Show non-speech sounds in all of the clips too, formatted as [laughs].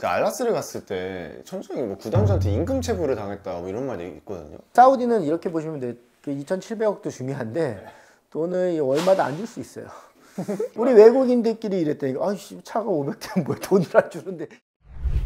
그 알라스를 갔을 때 천정이 뭐 구단주한테 임금 체불을 당했다 뭐 이런 말이 있거든요. 사우디는 이렇게 보시면 돼요. 그 2,700억도 중요한데 돈을 월마다 안줄 수 있어요. [laughs] 우리 외국인들끼리 이랬다니까 아씨 차가 500대면 뭐야 돈을 안 주는데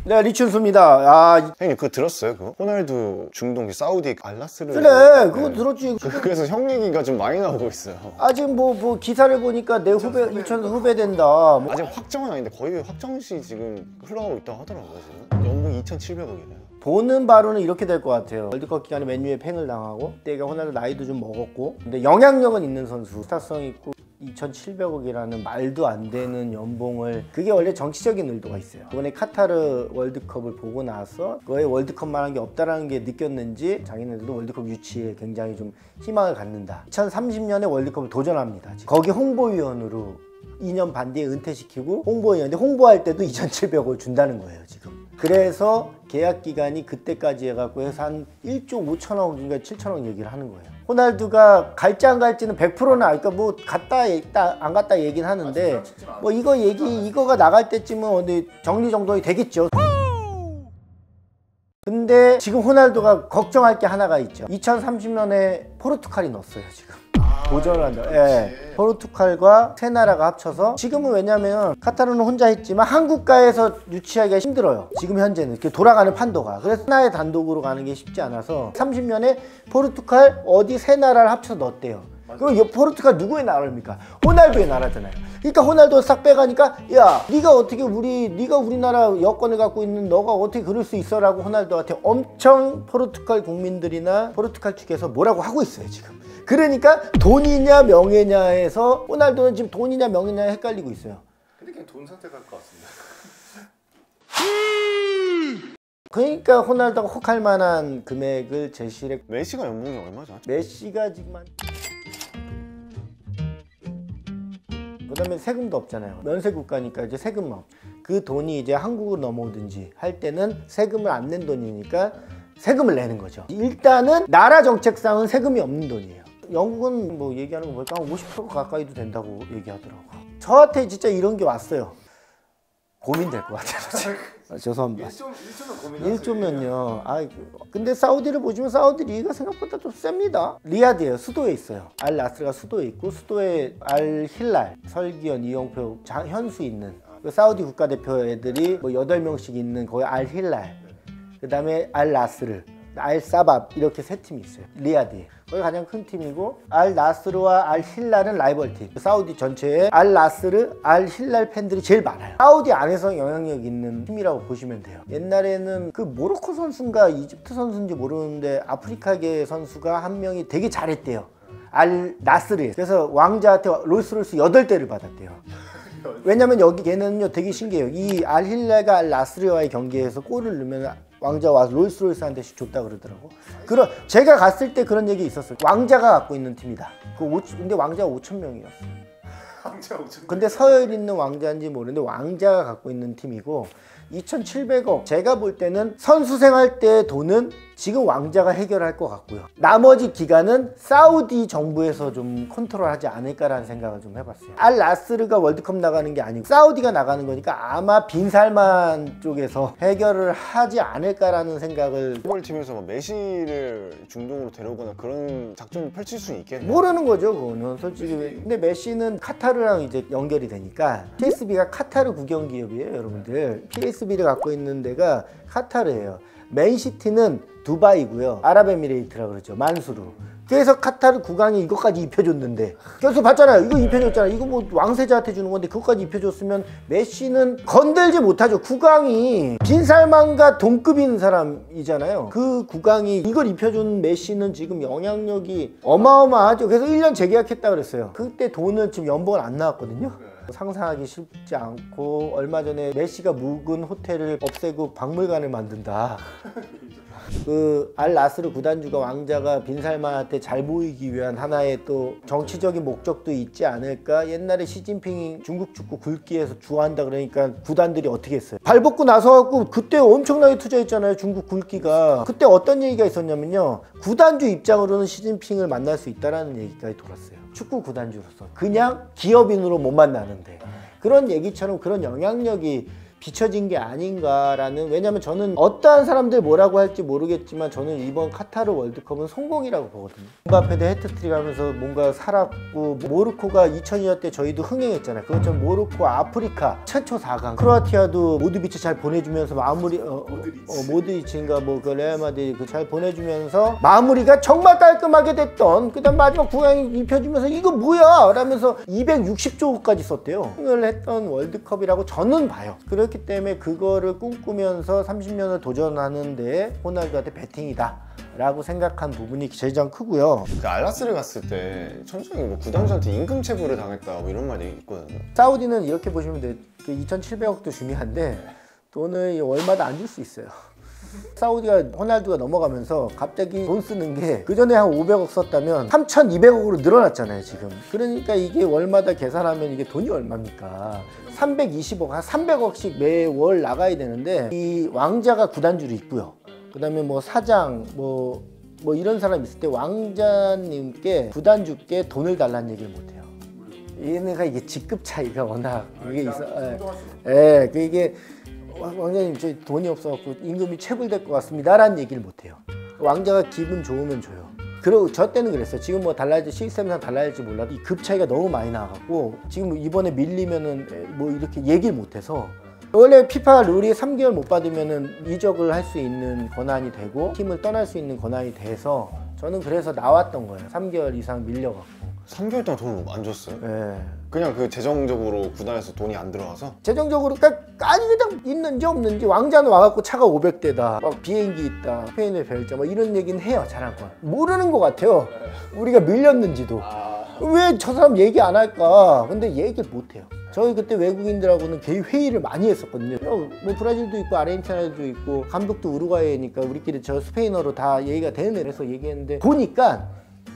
네 리춘수입니다 아 형님 그거 들었어요? 그거? 호날두 중동 그 사우디 알라스를 그래 그거 네. 들었지 그- 그래서 형 얘기가 좀 많이 나오고 있어요. 아 지금 뭐, 뭐 기사를 보니까 내 후배 2천 후배 된다 뭐. 아직 확정은 아닌데 거의 확정시 지금 흘러가고 있다고 하더라고요 지금. 연봉 2,700억이래요. 보는 바로는 이렇게 될 것 같아요 월드컵 기간에 맨유에 팽을 당하고 그때가 호날두 나이도 좀 먹었고 근데 영향력은 있는 선수 스타성 있고 2,700억이라는 말도 안 되는 연봉을 그게 원래 정치적인 의도가 있어요. 이번에 카타르 월드컵을 보고 나서 그거에 월드컵만 한 게 없다라는 게 느꼈는지 자기네들도 월드컵 유치에 굉장히 좀 희망을 갖는다. 2030년에 월드컵을 도전합니다 거기 홍보위원으로 2년 반 뒤에 은퇴시키고 홍보위원인데 홍보할 때도 2,700을 준다는 거예요 지금. 그래서 계약 기간이 그때까지 해갖고 해서 한 1조 5천억 인가 7천억 얘기를 하는 거예요. 호날두가 갈지 안 갈지는 100%는 그러니까 뭐 갔다 있다 안 갔다 얘기는 하는데 뭐 이거 얘기 이거가 나갈 때쯤은 어디 정리정돈이 되겠죠. 근데 지금 호날두가 걱정할 게 하나가 있죠. 2030년에 포르투갈이 넣었어요 지금. 도전을 한다. 예. 포르투갈과 세 나라가 합쳐서 지금은 왜냐면 카타르는 혼자 했지만 한국가에서 유치하기가 힘들어요. 지금 현재는 이렇게 돌아가는 판도가. 그래서 하나의 단독으로 가는 게 쉽지 않아서 30년에 포르투갈 어디 세 나라를 합쳐서 넣었대요. 그럼 이 포르투갈 누구의 나라입니까? 호날두의 나라잖아요. 그러니까 호날두 싹 빼가니까 야 네가 어떻게 우리 네가 우리나라 여권을 갖고 있는 너가 어떻게 그럴 수 있어라고 호날두한테 엄청 포르투갈 국민들이나 포르투갈 측에서 뭐라고 하고 있어요 지금. 그러니까 돈이냐 명예냐에서 호날두는 지금 돈이냐 명예냐 헷갈리고 있어요. 근데 그냥 돈 선택할 것 같습니다. [laughs] 그러니까 호날두가 혹할 만한 금액을 제시를 했- 메시가 연봉이 얼마죠? 메시가 지금 한 그 다음에 세금도 없잖아요. 면세 국가니까 이제 세금 없. 그 돈이 이제 한국으로 넘어오든지 할 때는 세금을 안 낸 돈이니까 세금을 내는 거죠. 일단은 나라 정책상은 세금이 없는 돈이에요. 영국은 뭐 얘기하는 거 보니까 한 50% 가까이도 된다고 얘기하더라고. 저한테 진짜 이런 게 왔어요. 고민될 것 같아요. [laughs] 아, 죄송합니다. 1조 1조는 고민하세요. 1조 면요. 아, 근데 사우디를 보시면 사우디 리가 생각보다 좀 셉니다. 리야드예요. 수도에 있어요. 알 나스르가 수도에 있고 수도에 알 힐랄, 설기현, 이영표, 장- 현수 있는 그 사우디 국가대표 애들이 뭐 8명씩 있는 거기 알 힐랄. 그 다음에 알 나스르, 알 사밥 이렇게 세 팀이 있어요. 리야드에. 거기 가장 큰 팀이고 알 나스르와 알 힐랄은 라이벌 팀. 사우디 전체에 알 나스르, 알 힐랄 팬들이 제일 많아요. 사우디 안에서 영향력 있는 팀이라고 보시면 돼요. 옛날에는 그 모로코 선수인가 이집트 선수인지 모르는데 아프리카계 선수가 한 명이 되게 잘했대요. 알 나스르에. 그래서 왕자한테 롤스로이스 8대를 받았대요. 왜냐면 여기 걔는요 되게 신기해요. 이 알 힐랄이 알 나스르와의 경기에서 골을 넣으면 왕자 와서 롤스로이스 한 대씩 줬다 그러더라고. 그런 제가 갔을 때 그런 얘기 있었어요. 왕자가 갖고 있는 팀이다. 그 오, 근데 왕자가 5천 명이었어. 왕자 5천. 근데 서열 있는 왕자인지 모르는데 왕자가 갖고 있는 팀이고 2,700억. 제가 볼 때는 선수 생활 때 돈은 지금 왕자가 해결할 것 같고요. 나머지 기간은 사우디 정부에서 좀 컨트롤하지 않을까라는 생각을 좀 해봤어요. 알 나스르가 월드컵 나가는 게 아니고 사우디가 나가는 거니까 아마 빈살만 쪽에서 해결을 하지 않을까라는 생각을 후볼 팀에서 막 메시를 중동으로 데려오거나 그런 작전을 펼칠 수는 있겠네요. 모르는 거죠, 그거는 솔직히. 근데 메시는 카타르랑 이제 연결이 되니까 PSG가 카타르 국영 기업이에요, 여러분들. PSB를 갖고 있는 데가 카타르예요. 맨시티는 두바이고요. 아랍에미레이트라 그러죠, 만수르. 그래서 카타르 국왕이 이것까지 입혀줬는데. 그래서 봤잖아요. 이거 입혀줬잖아요. 이거 뭐 왕세자한테 주는 건데 그것까지 입혀줬으면 메시는 건들지 못하죠. 국왕이 빈살만과 동급인 사람이잖아요. 그 국왕이 이걸 입혀준 메시는 지금 영향력이 어마어마하죠. 그래서 1년 재계약했다 그랬어요. 그때 돈을 지금 연봉을 안 나왔거든요 상상하기 쉽지 않고 얼마 전에 메시가 묵은 호텔을 없애고 박물관을 만든다 [laughs] 그 알 나스르 구단주가 왕자가 빈살만한테 잘 보이기 위한 하나의 또 정치적인 목적도 있지 않을까? 옛날에 시진핑이 중국 축구 굵기에서 주한다 그러니까 구단들이 어떻게 했어요? 발 벗고 나서 갖고 그때 엄청나게 투자했잖아요. 중국 굵기가. 그때 어떤 얘기가 있었냐면요. 구단주 입장으로는 시진핑을 만날 수 있다라는 얘기까지 돌았어요. 축구 구단주로서 그냥 기업인으로 못 만나는데 그런 얘기처럼 그런 영향력이 비춰진 게 아닌가라는 왜냐면 저는 어떠한 사람들 뭐라고 할지 모르겠지만 저는 이번 카타르 월드컵은 성공이라고 보거든요. 음바페도 해트트릭 하면서 뭔가 살았고 모로코가 2002년 때 저희도 흥행했잖아요. 그것처럼 모로코 아프리카 최초 4강 크로아티아도 모드비치 잘 보내주면서 마무리 어, 어, 어, 모드리치인가 뭐그 레알 마드리드 그잘 보내주면서 마무리가 정말 깔끔하게 됐던 그 다음 마지막 가운 입혀주면서 이거 뭐야 라면서 260조까지 썼대요. 을 했던 월드컵이라고 저는 봐요. 그렇 기 때문에 그거를 꿈꾸면서 30년을 도전하는 데 호날두한테 배팅이다. 라고 생각한 부분이 제일 장 크고요. 그 알라스를 갔을 때 천천히 뭐 구단주한테 임금 체불을 당했다 뭐 이런 말이 있거든요. 사우디는 이렇게 보시면 돼요. 그 2,700억도 중요한데 돈을 월마다 안 줄 수 있어요. 사우디가 호날두가 넘어가면서 갑자기 돈 쓰는 게 그 전에 한 500억 썼다면 3,200억으로 늘어났잖아요 지금. 그러니까 이게 월마다 계산하면 이게 돈이 얼마입니까? 320억, 한 300억씩 매월 나가야 되는데 이 왕자가 구단주로 있고요. 그 다음에 뭐 사장 뭐뭐 이런 사람 있을 때 왕자님께 구단주께 돈을 달라는 얘기를 못 해요. 얘네가 이게 직급 차이가 워낙 이게 있어. 예. 예, 그 이게 왕- 왕자님 저 돈이 없어갖고 임금이 체불될 것 같습니다라는 얘기를 못 해요. 왕자가 기분 좋으면 줘요. 그리고 저 때는 그랬어요. 지금 뭐 달라질지 시스템상 달라질지 몰라도 이급 차이가 너무 많이 나갖고 지금 이번에 밀리면은 뭐 이렇게 얘기를 못 해서 원래 피파 룰이 3개월 못 받으면은 이적을 할 수 있는 권한이 되고 팀을 떠날 수 있는 권한이 돼서 저는 그래서 나왔던 거예요. 3개월 이상 밀려갖고. 3개월 동안 돈을 안 줬어요. 예. 그냥 그 재정적으로 구단에서 돈이 안 들어와서? 재정적으로 그러니까 아니 그냥 있는지 없는지 왕자는 와갖고 차가 500대다. 막 비행기 있다. 스페인의 별자. 막 이런 얘기는 해요 자랑권 모르는 것 같아요. 우리가 밀렸는지도. 왜저 사람 얘기 안 할까? 근데 얘기를 못 해요. 저희 그때 외국인들하고는 개의 회의를 많이 했었거든요. 어, 뭐 브라질도 있고 아르헨티나도 있고 감독도 우루과이니까 우리끼리 저 스페인어로 다 얘기가 되는 애라서 얘기했는데 보니까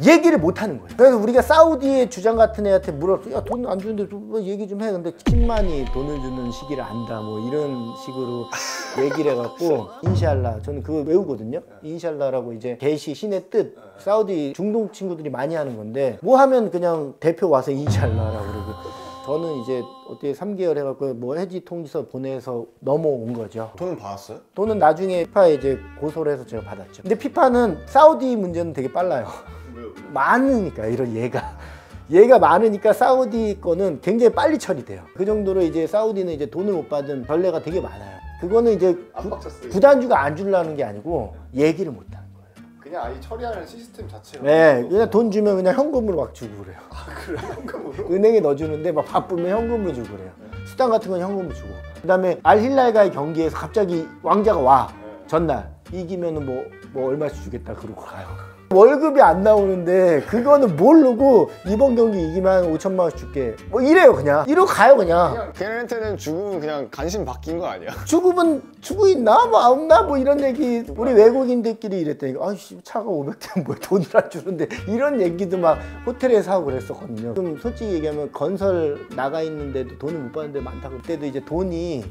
얘기를 못 하는 거예요. 그래서 우리가 사우디의 주장 같은 애한테 물었어. 야, 돈 안 주는데 좀뭐 얘기 좀 해. 근데 팀만이 돈을 주는 시기를 안다. 뭐 이런 식으로 [laughs] 얘기를 해갖고 인샬라. 저는 그거 외우거든요. 인샬라라고 이제 개시 신의 뜻. 사우디 중동 친구들이 많이 하는 건데 뭐 하면 그냥 대표 와서 인샬라라고 그러고. 저는 이제 어떻게 3개월 해갖고 뭐 해지 통지서 보내서 넘어온 거죠. 돈은 받았어요? 돈은 나중에 피파에 이제 고소를 해서 제가 받았죠. 근데 피파는 사우디 문제는 되게 빨라요. [laughs] 많으니까 이런 얘가 얘가 많으니까 사우디 거는 굉장히 빨리 처리돼요. 그 정도로 이제 사우디는 이제 돈을 못 받은 전례가 되게 많아요. 그거는 이제 구. 구단주가 안 주려는 게 아니고 얘기를 못 하는. 그냥 아예 처리하는 시스템 자체가 네, 그냥 돈 주면 그냥 현금으로 막 주고 그래요. 그래 현금으로 은행에 넣어주는데 막 바쁘면 현금으로 주고 그래요. 수당 같은 건 현금으로 주고. 그 다음에 알힐랄과의 경기에서 갑자기 왕자가 와 전날 이기면 은 뭐, 뭐 얼마씩 주겠다 그러고 가요. 월급이 안 나오는데 그거는 모르고 이번 경기 이기면 한 5천만 원씩 줄게. 뭐 이래요 그냥. 이러고 가요 그냥. 걔네한테는 죽으면 그냥 관심 바뀐 거 아니야? [laughs] 주급은 주고 있나? 뭐 없나? 뭐 이런 얘기. 우리 외국인들끼리 이랬다니까 아씨 차가 500대면 뭐 돈을 안 주는데 이런 얘기도 막 호텔에서 하고 그랬었거든요. 그럼 솔직히 얘기하면 건설 나가 있는데도 돈을 못 받는 데 많다고 그때도 이제 돈이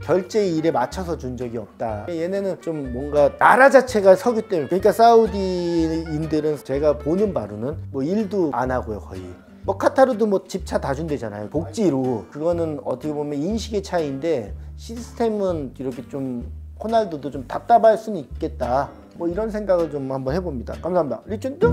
결제 일에 맞춰서 준 적이 없다. 얘네는 좀 뭔가 나라 자체가 석유 때문에. 그러니까 사우디인들은 제가 보는 바로는 뭐 일도 안 하고요 거의. 뭐 카타르도 뭐 집차 다 준대잖아요 복지로. 그거는 어떻게 보면 인식의 차이인데 시스템은 이렇게 좀 호날두도 좀 답답할 수는 있겠다. 뭐 이런 생각을 좀 한번 해봅니다. 감사합니다. 리춘수